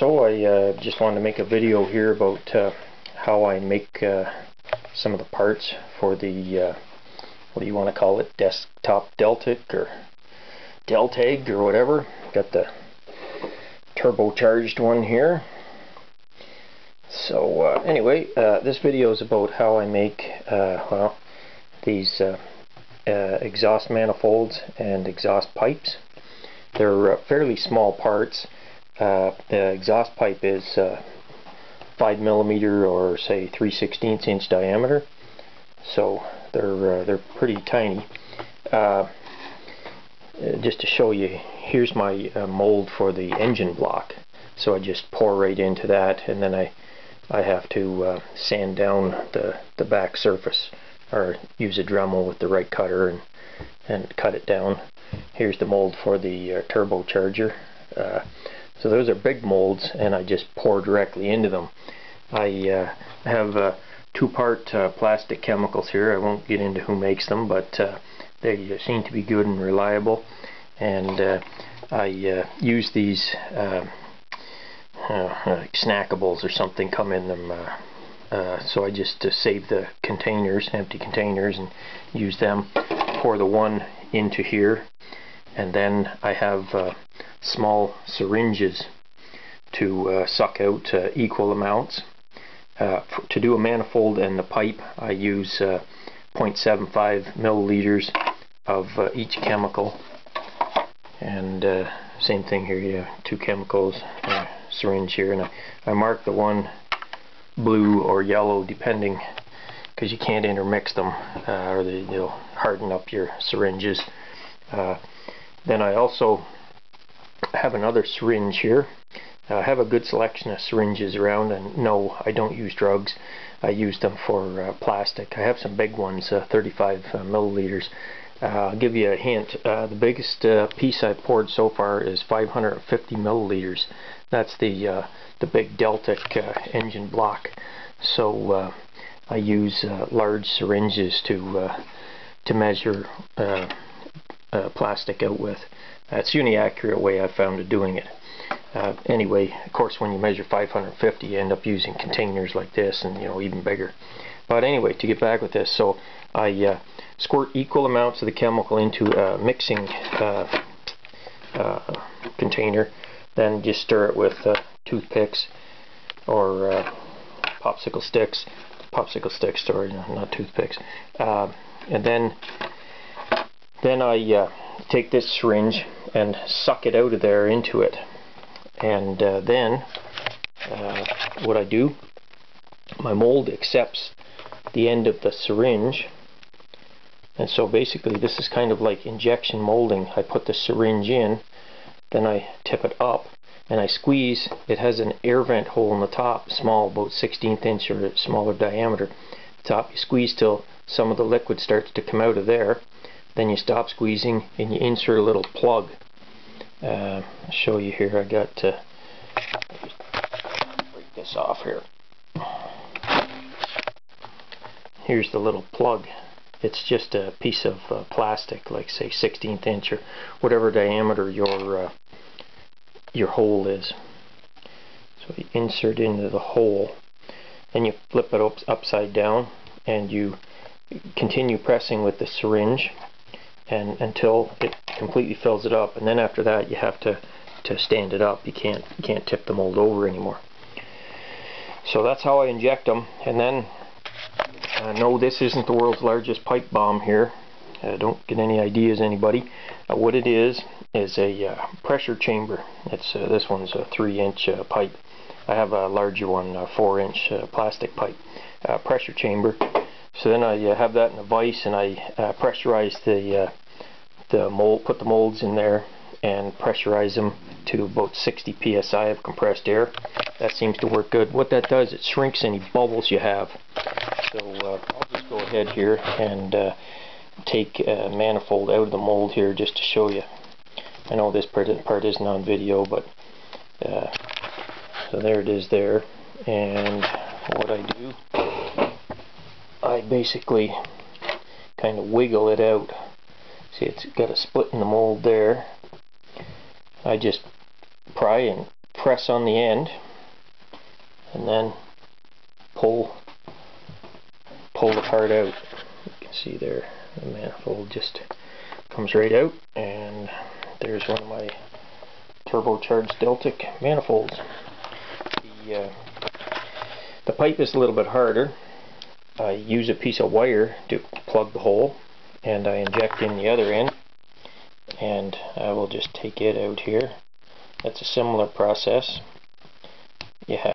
So I uh, just wanted to make a video here about uh, how I make uh, some of the parts for the, uh, what do you want to call it, desktop Deltic or Deltag or whatever. Got the turbocharged one here. So uh, anyway, uh, this video is about how I make, well, these exhaust manifolds and exhaust pipes. They're fairly small parts uh, the exhaust pipe is uh, 5 millimeter or say 3 16 inch diameter. So they're uh, they're pretty tiny. Uh, just to show you here's my uh, mold for the engine block. So I just pour right into that and then I I have to sand down the the back surface or use a Dremel with the right cutter and and cut it down. Here's the mold for the turbocharger so those are big molds and I just pour directly into them. I uh, have uh, two-part uh, plastic chemicals here. I won't get into who makes them, but uh, they seem to be good and reliable. And uh, I uh, use these snackables or something come in them. so I just save the containers, empty containers, and use them. Pour the one into here, and then I have small syringes to uh, suck out uh, equal amounts. Uh, to do a manifold and the pipe I use uh, 0.75 milliliters of uh, each chemical. And uh, same thing here you have two chemicals syringe here. And I, I mark the one blue or yellow depending because you can't intermix them or they, will harden up your syringes. Then I also have another syringe here. Uh, I have a good selection of syringes around and no I don't use drugs. I use them for uh, plastic. I have some big ones, uh, 35 uh, milliliters. Uh, I'll give you a hint. Uh, the biggest piece I've poured so far is 550 milliliters. That's the the big Deltic engine block. So I use large syringes to to measure plastic out with. That's the only accurate way I've found of doing it. Uh, anyway, of course, when you measure 550, you end up using containers like this and, you know, even bigger. But anyway, to get back with this, so I uh, squirt equal amounts of the chemical into a mixing uh, uh container, then just stir it with uh, toothpicks or uh, popsicle sticks. Popsicle sticks, sorry, not toothpicks. and then, then I take this syringe and suck it out of there into it. And uh, then uh, what I do, my mold accepts the end of the syringe. And so basically this is kind of like injection molding. I put the syringe in, then I tip it up, and I squeeze. It has an air vent hole in the top, small, about 16th inch or smaller diameter. top, you squeeze till some of the liquid starts to come out of there then you stop squeezing and you insert a little plug. Uh, I'll show you here. I got to break this off here. Here's the little plug. It's just a piece of uh, plastic like say 16th inch or whatever diameter your uh, your hole is. So you insert into the hole and you flip it up upside down and you continue pressing with the syringe and until it completely fills it up. And then after that you have to to stand it up. You can't you can't tip the mold over anymore. So that's how I inject them and then uh, no this isn't the world's largest pipe bomb here. Uh, don't get any ideas anybody. Uh, what it is is a uh, pressure chamber. It's uh, this one's a three inch uh, pipe. I have a larger one a four inch plastic pipe pressure chamber. So then I have that in a vise and I pressurize the the mold, put the molds in there and pressurize them to about 60 psi of compressed air. That seems to work good. What that does, it shrinks any bubbles you have. So uh, I'll just go ahead here and uh, take a manifold out of the mold here just to show you. I know this part, part isn't on video, but uh, so there it is there. And what I do, I basically kind of wiggle it out See, it's got a split in the mold there. I just pry and press on the end and then pull pull the part out. You can see there the manifold just comes right out and there's one of my turbocharged Deltic manifolds. The, uh, the pipe is a little bit harder. I use a piece of wire to plug the hole and I inject in the other end and I will just take it out here. That's a similar process. Have